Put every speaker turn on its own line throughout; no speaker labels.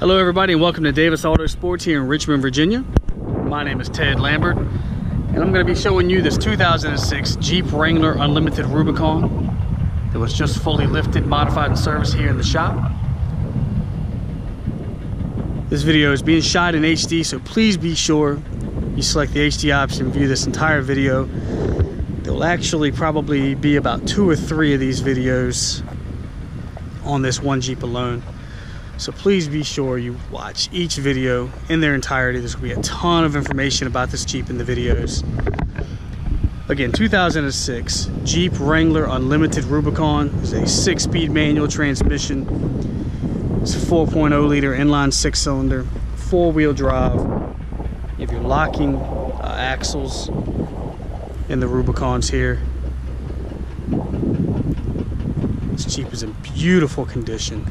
Hello everybody and welcome to Davis Auto Sports here in Richmond, Virginia. My name is Ted Lambert and I'm going to be showing you this 2006 Jeep Wrangler Unlimited Rubicon that was just fully lifted, modified and serviced here in the shop. This video is being shot in HD so please be sure you select the HD option view this entire video. There will actually probably be about two or three of these videos on this one Jeep alone. So please be sure you watch each video in their entirety. There's gonna be a ton of information about this Jeep in the videos. Again, 2006 Jeep Wrangler Unlimited Rubicon is a six-speed manual transmission. It's a 4.0 liter inline six-cylinder, four-wheel drive. If You have your locking uh, axles in the Rubicons here. This Jeep is in beautiful condition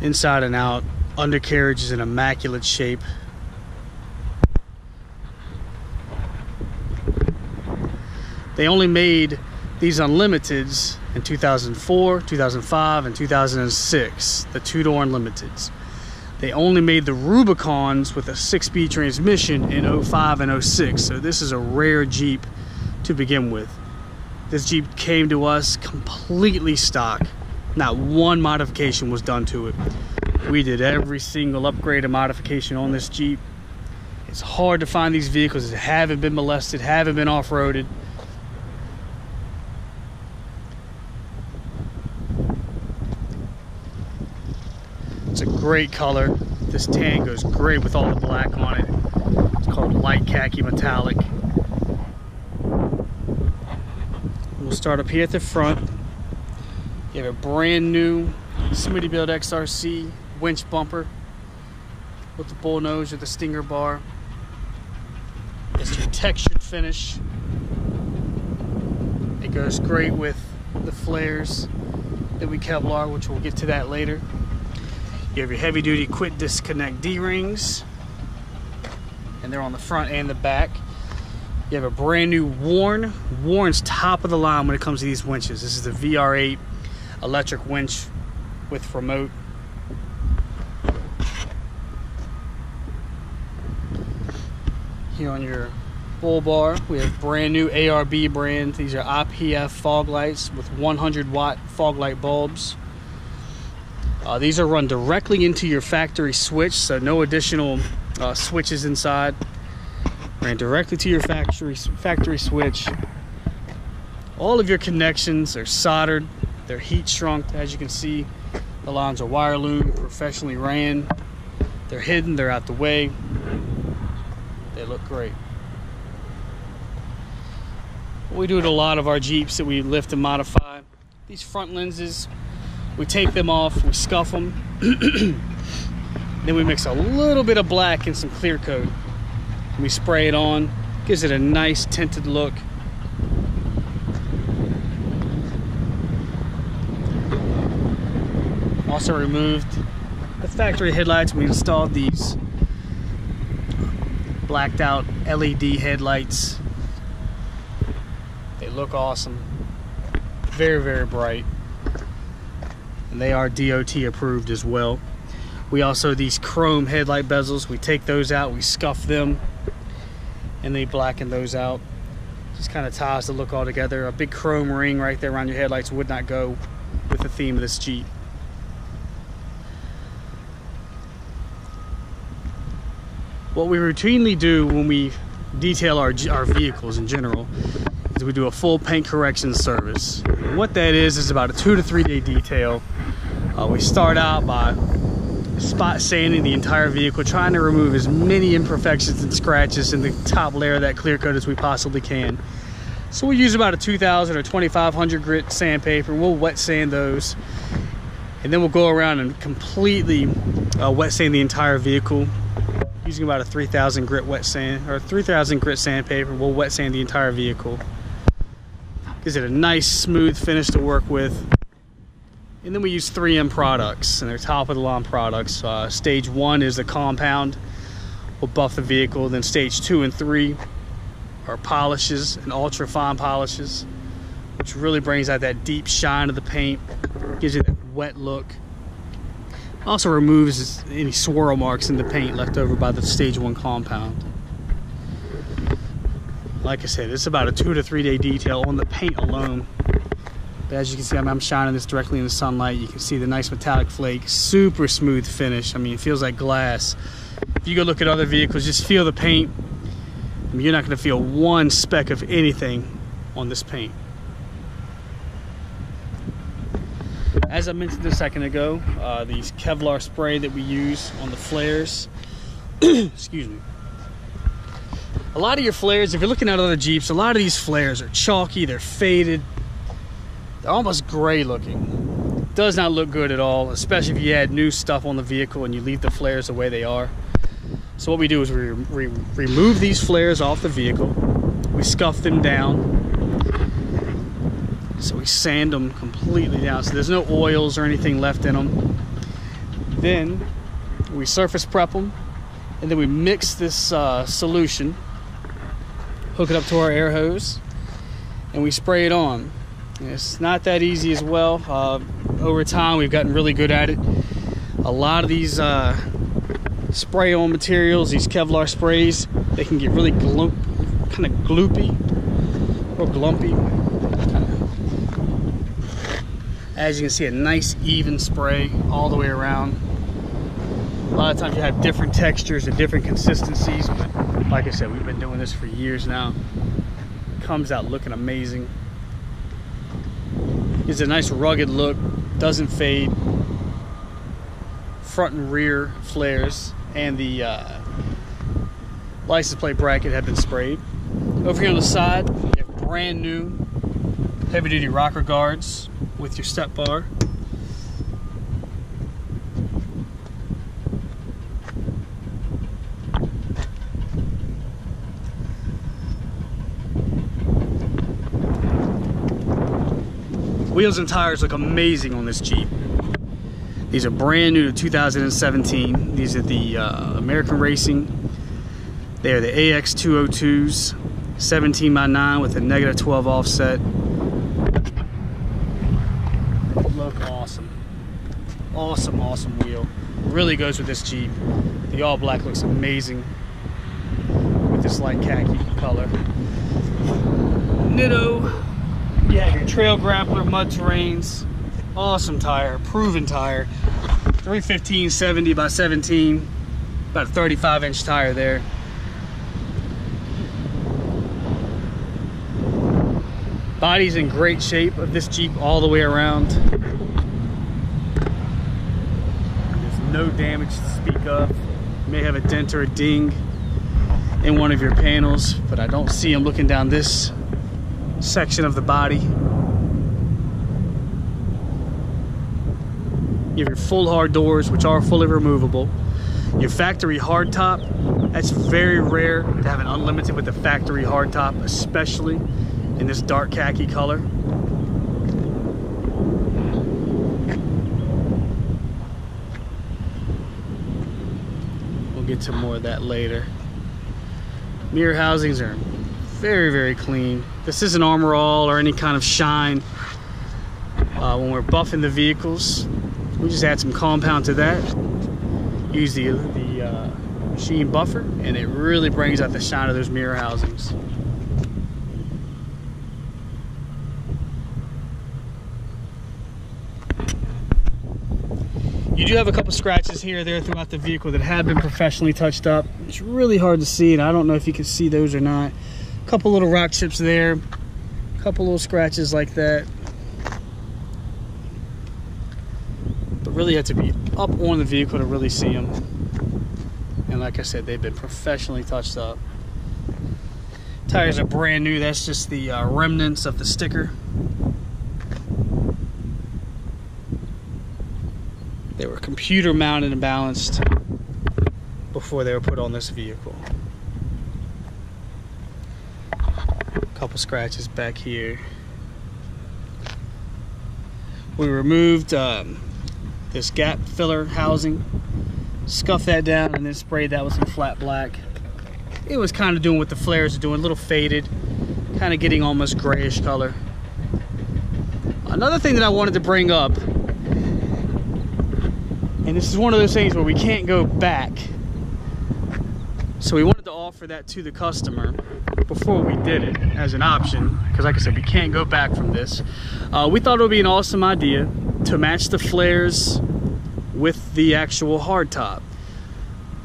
inside and out. Undercarriage is in immaculate shape. They only made these Unlimiteds in 2004, 2005, and 2006, the two-door Unlimiteds. They only made the Rubicons with a six-speed transmission in 05 and 06, so this is a rare Jeep to begin with. This Jeep came to us completely stock. Not one modification was done to it. We did every single upgrade and modification on this Jeep. It's hard to find these vehicles that haven't been molested, haven't been off-roaded. It's a great color. This tan goes great with all the black on it. It's called light khaki metallic. We'll start up here at the front. You have a brand new Smittybilt XRC winch bumper with the bull nose or the stinger bar. It's your textured finish. It goes great with the flares that we Kevlar, which we'll get to that later. You have your heavy duty quick disconnect D-rings and they're on the front and the back. You have a brand new Warn. Warn's top of the line when it comes to these winches. This is the VR8 electric winch with remote. Here on your bull bar, we have brand new ARB brand. These are IPF fog lights with 100 watt fog light bulbs. Uh, these are run directly into your factory switch, so no additional uh, switches inside. Ran directly to your factory factory switch. All of your connections are soldered they're heat shrunk, as you can see. The lines are wire loom, professionally ran. They're hidden, they're out the way. They look great. We do it a lot of our Jeeps that we lift and modify. These front lenses, we take them off, we scuff them. then we mix a little bit of black and some clear coat. We spray it on, gives it a nice tinted look. Also removed the factory headlights. We installed these blacked out LED headlights. They look awesome. Very, very bright. And they are DOT approved as well. We also, these chrome headlight bezels, we take those out, we scuff them, and they blacken those out. Just kind of ties the look all together. A big chrome ring right there around your headlights would not go with the theme of this Jeep. What we routinely do when we detail our, our vehicles in general is we do a full paint correction service. what that is is about a two to three day detail. Uh, we start out by spot sanding the entire vehicle, trying to remove as many imperfections and scratches in the top layer of that clear coat as we possibly can. So we use about a 2000 or 2500 grit sandpaper. We'll wet sand those. And then we'll go around and completely uh, wet sand the entire vehicle using about a 3000 grit wet sand or 3000 grit sandpaper we'll wet sand the entire vehicle. Gives it a nice smooth finish to work with. And then we use 3M products and they're top of the line products. Uh, stage one is the compound. We'll buff the vehicle. Then stage two and three are polishes and ultra fine polishes which really brings out that deep shine of the paint gives you that wet look Also removes any swirl marks in the paint left over by the stage one compound. Like I said, it's about a two to three day detail on the paint alone. But as you can see, I'm shining this directly in the sunlight. You can see the nice metallic flake, super smooth finish. I mean, it feels like glass. If you go look at other vehicles, just feel the paint. I mean, you're not gonna feel one speck of anything on this paint. As I mentioned a second ago, uh, these Kevlar spray that we use on the flares, excuse me. A lot of your flares, if you're looking at other Jeeps, a lot of these flares are chalky, they're faded, they're almost gray looking. Does not look good at all, especially if you add new stuff on the vehicle and you leave the flares the way they are. So what we do is we re remove these flares off the vehicle, we scuff them down, so we sand them completely down. So there's no oils or anything left in them. Then we surface prep them and then we mix this uh, solution, hook it up to our air hose, and we spray it on. It's not that easy as well. Uh, over time, we've gotten really good at it. A lot of these uh, spray on materials, these Kevlar sprays, they can get really kind of gloopy or glumpy as you can see, a nice even spray all the way around. A lot of times you have different textures and different consistencies, but like I said, we've been doing this for years now. Comes out looking amazing. Gives a nice rugged look, doesn't fade. Front and rear flares and the uh, license plate bracket have been sprayed. Over here on the side, brand new heavy duty rocker guards with your step bar. Wheels and tires look amazing on this Jeep. These are brand new to 2017. These are the uh, American Racing. They are the AX202s, 17 by 9 with a negative 12 offset. Awesome, awesome awesome wheel. Really goes with this Jeep. The all black looks amazing with this light khaki color. Nitto, yeah, your trail grappler, mud terrains, awesome tire, proven tire. 315 70 by 17, about a 35 inch tire there. Body's in great shape of this Jeep all the way around. No damage to speak of. May have a dent or a ding in one of your panels, but I don't see them looking down this section of the body. You have your full hard doors, which are fully removable. Your factory hardtop, that's very rare to have an unlimited with the factory hardtop, especially in this dark khaki color. Get to more of that later. Mirror housings are very, very clean. This isn't Armor All or any kind of shine. Uh, when we're buffing the vehicles, we just add some compound to that. Use the, the uh, machine buffer, and it really brings out the shine of those mirror housings. You do have a couple scratches here there throughout the vehicle that have been professionally touched up. It's really hard to see, and I don't know if you can see those or not. A couple little rock chips there, a couple little scratches like that. But really have to be up on the vehicle to really see them. And like I said, they've been professionally touched up. Tires are brand new. That's just the uh, remnants of the sticker. They were computer mounted and balanced before they were put on this vehicle. A couple scratches back here. We removed um, this gap filler housing, scuffed that down, and then sprayed that with some flat black. It was kind of doing what the flares are doing, a little faded, kind of getting almost grayish color. Another thing that I wanted to bring up And this is one of those things where we can't go back. So we wanted to offer that to the customer before we did it as an option. Because like I said, we can't go back from this. Uh, we thought it would be an awesome idea to match the flares with the actual hardtop.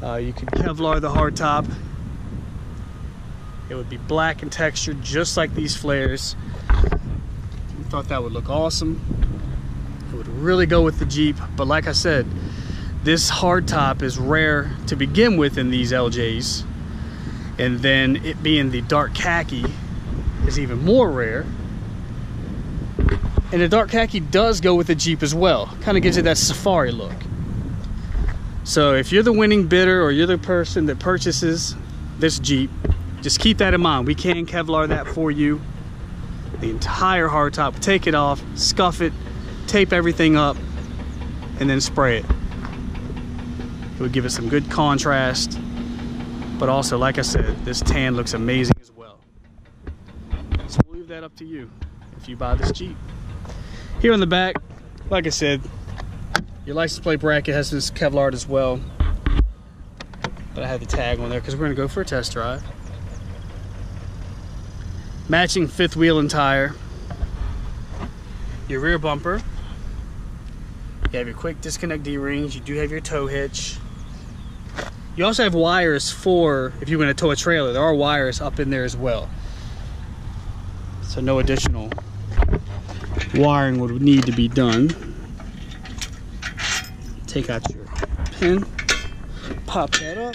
Uh, you could Kevlar the hardtop. It would be black in texture, just like these flares. We thought that would look awesome. Would really go with the Jeep, but like I said, this hardtop is rare to begin with in these LJs. And then it being the dark khaki is even more rare. And the dark khaki does go with the Jeep as well. Kind of gives it that safari look. So if you're the winning bidder or you're the person that purchases this Jeep, just keep that in mind. We can Kevlar that for you. The entire hardtop. Take it off, scuff it, tape everything up, and then spray it. It would give it some good contrast. But also, like I said, this tan looks amazing as well. So we'll leave that up to you if you buy this Jeep. Here on the back, like I said, your license plate bracket has this Kevlar as well. But I had the tag on there because we're going to go for a test drive. Matching fifth wheel and tire. Your rear bumper. You have your quick disconnect D-rings. You do have your tow hitch. You also have wires for, if you're going to tow a trailer, there are wires up in there as well. So no additional wiring would need to be done. Take out your pin, pop that up.